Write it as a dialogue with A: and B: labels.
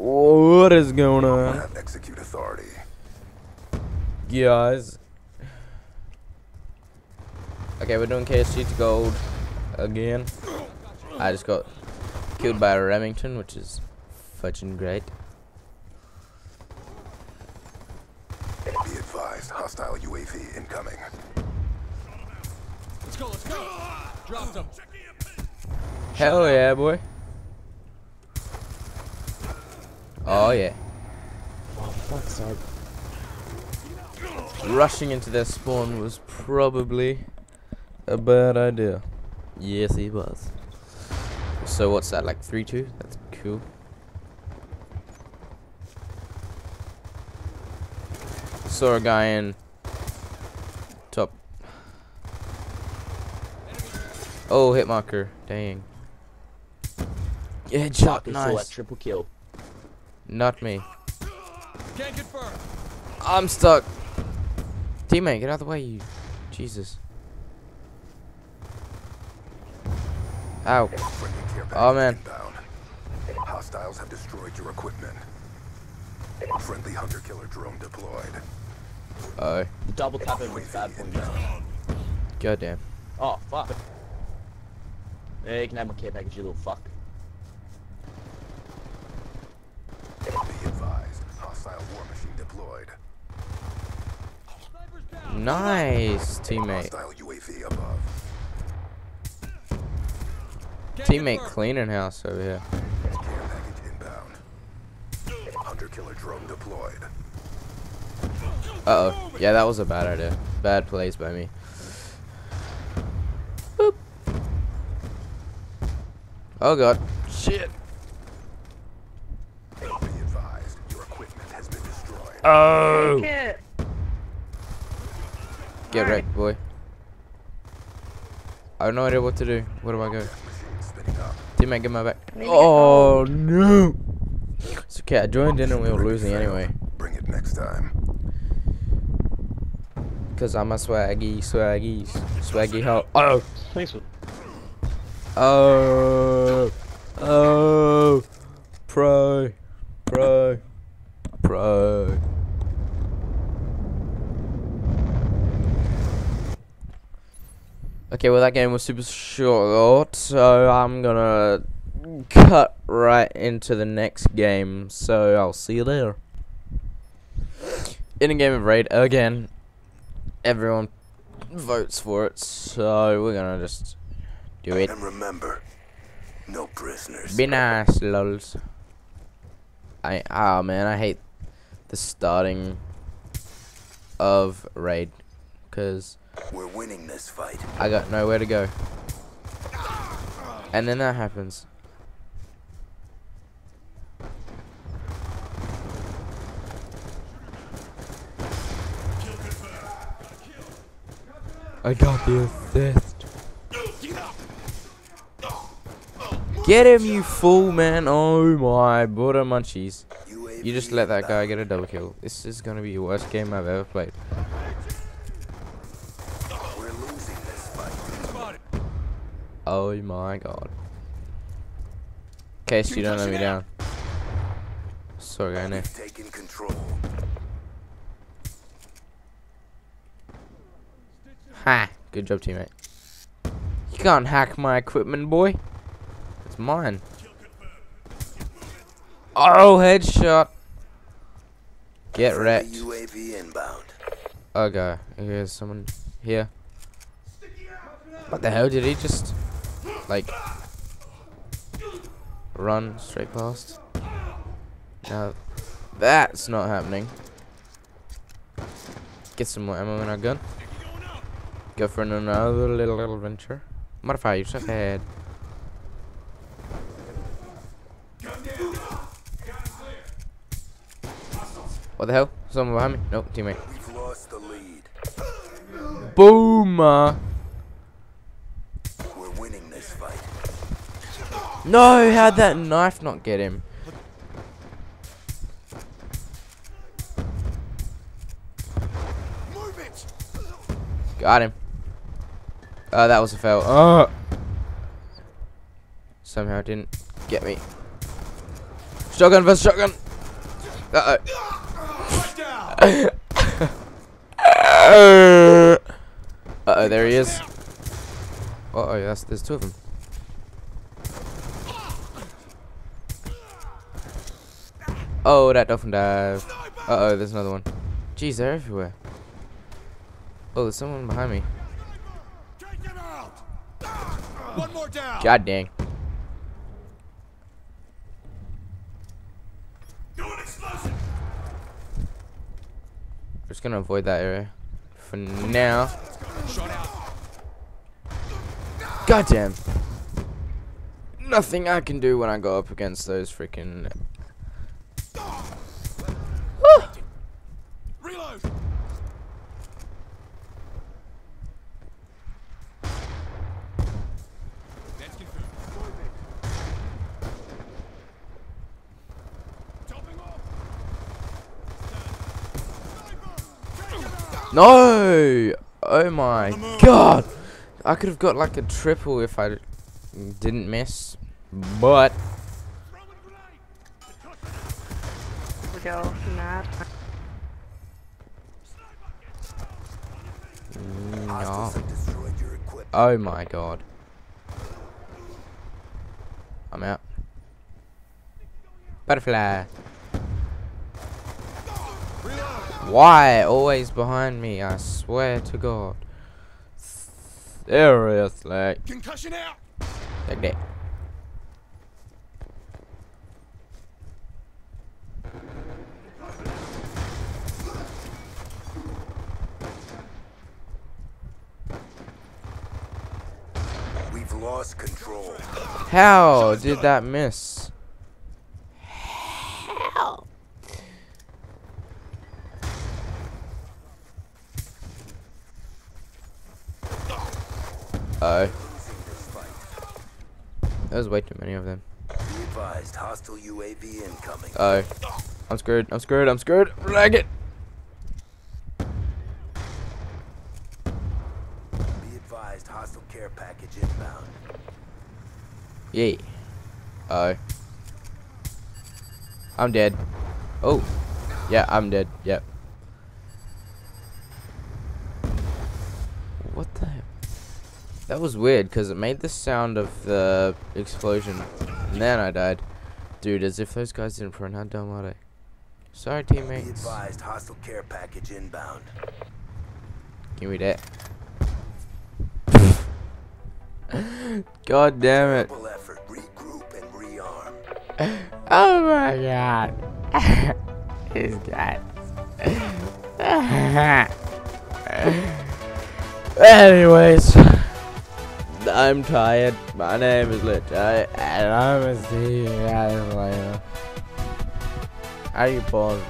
A: What is going on?
B: Execute authority.
A: Guys. Okay, we're doing KSG to gold again. I just got killed by a Remington, which is fudging great.
B: Be advised, hostile UAV incoming.
C: Let's go, let's go. Dropped him.
A: Hell yeah, boy. Oh yeah.
D: Oh, fuck's sake.
A: Rushing into their spawn was probably a bad idea. Yes, he was. So what's that, like 3-2? That's cool. Saw a guy in top. Oh, hit marker. Dang. Yeah,
D: Fuck,
A: shot.
D: they saw
A: Nice.
D: triple kill.
A: Not me.
C: Can't confirm.
A: I'm stuck. Teammate, get out of the way, you. Jesus. Ow. Oh, man.
B: Inbound. Hostiles have destroyed your equipment. Friendly hunter-killer drone deployed.
A: Oh.
D: Double tap him with bad point down.
A: Goddamn.
D: Oh, fuck. Yeah, you can have my care package, you little fuck.
B: Be advised, hostile war machine deployed.
C: Sniper's down.
A: Nice, teammate.
B: Above.
A: Teammate cleaning house over here.
B: Care package inbound. Hunter-killer drone deployed.
A: Uh oh. Yeah, that was a bad idea. Bad plays by me. Boop. Oh god. Shit.
B: Be advised, your equipment has been destroyed.
A: Oh. Get wrecked, boy. I have no idea what to do. Where do I go?
B: Machine spinning up.
A: Teammate, get my back. Oh no. It's okay. I joined in and we were losing anyway.
B: Bring it next time.
A: Cause I'm a swaggy, swaggy, swaggy hoe. Oh.
D: Thanks for.
A: Oh, oh, pro, pro, pro. Okay, well that game was super short, so I'm gonna cut right into the next game. So I'll see you there. In a game of raid again, everyone votes for it, so we're gonna just do it.
B: And remember, no prisoners.
A: Be nice, lols. I oh man, I hate the starting of raid because
B: We're winning this fight.
A: I got nowhere to go. And then that happens. I got the assist. Get him, you fool, man. Oh my, butter munchies. You just let that guy get a double kill. This is gonna be the worst game I've ever played.
B: We're losing this fight.
C: Spotted.
A: Oh my god. Case you don't let me down. Sorry.
B: We've control.
A: Ha! Good job, teammate. You can't hack my equipment, boy. It's mine. Oh, headshot. Get wrecked. Okay, here's someone here. What the hell did he just like run straight past? Now that's not happening. Get some more ammo in our gun. Go for another little little adventure. Modify yourself ahead. What the hell? Someone behind me? Nope, teammate.
B: We've lost the lead.
A: Boom! No, how'd that knife not get him?
B: Move it.
A: Got him. Oh, that was a fail. Oh. Somehow it didn't get me. Shotgun versus shotgun. Uh-oh. uh oh, there he is. Uh oh, that's there's two of them. Oh, that dolphin dive. Uh oh, there's another one. Jeez, they're everywhere. Oh, there's someone behind me.
C: One more down.
A: God dang. Just gonna avoid that area for now. God damn. Nothing I can do when I go up against those freaking.
C: Reload. That's confirmed. Topping off.
A: No! Oh my god! I could have got like a triple if I didn't miss. But.
E: We go mad.
A: No.
B: Hostiles have destroyed your equipment.
A: Oh my god. I'm out. Butterfly. Why? Always behind me, I swear to god. Seriously.
C: Concussion out.
A: Like that.
B: We've lost control.
A: How did that miss? Oh, uh,
B: Losing this fight.
A: there's way too many of them.
B: Be advised, hostile UAV incoming.
A: Oh, I'm screwed. I'm screwed. I'm screwed. Rag it. Yeah. Uh, oh. I'm dead. Oh. Yeah, I'm dead. Yep. What the? heck? That was weird because it made the sound of the explosion, and then I died. Dude, as if those guys didn't run. How dumb are they? Sorry,
B: Be
A: teammates.
B: advised, hostile care package inbound.
A: Give me that. God damn it.
B: Effort, regroup and rearm.
A: Oh my god. This guy. Anyways, I'm tired. My name is Lucho, and I'm gonna see you guys later. How you both?